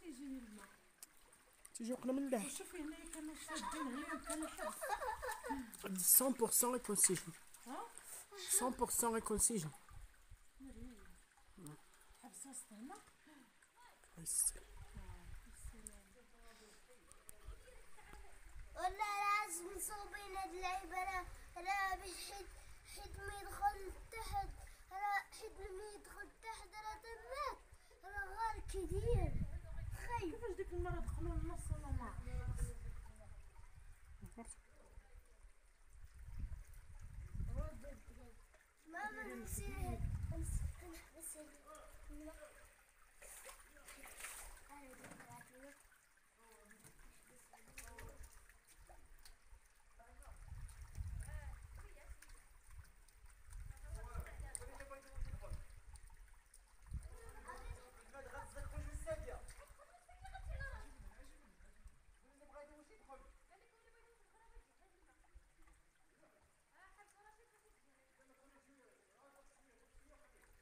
تيجيني الماء تيجي وقنا من الله شوفي هنا كانوا شادين هنا كان الحبس 100% يكون سجن ها 100% يكون سجن حبس وسط بس. ولا لازم نصوبين هاد اللعيبة راه راه باش حيت حيت ما يدخل تحت راه حيت ما يدخل تحت راه تمات راه غير كبير ديك المرة دخلوا النص وأنا ما ماما نسيت نحبس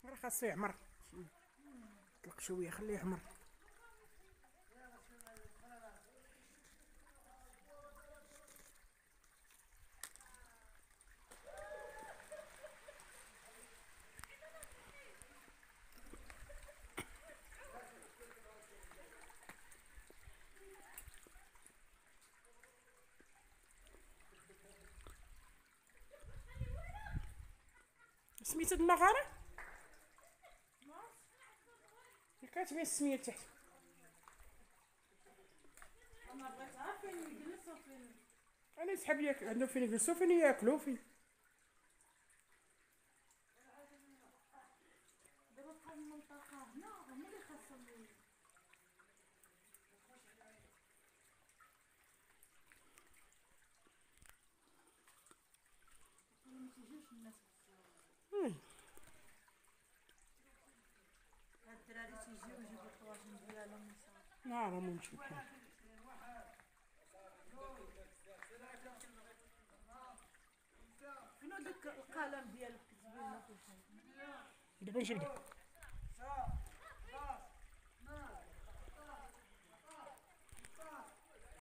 راه خاصو يعمر. طلق شوية خليه يعمر. سميتها د المغاره كاتبين السمية تحت أنا بغيت عارف فين يجلس وفين أنا يسحب ياك عندهم فين يجلسوا؟ فين يأكلوا؟ فين؟ دابا المنطقة هنا هما خاصهم الناس مم. هاد راه ممكن فينو ديك القلم ديالك؟ دابا نجيب لك.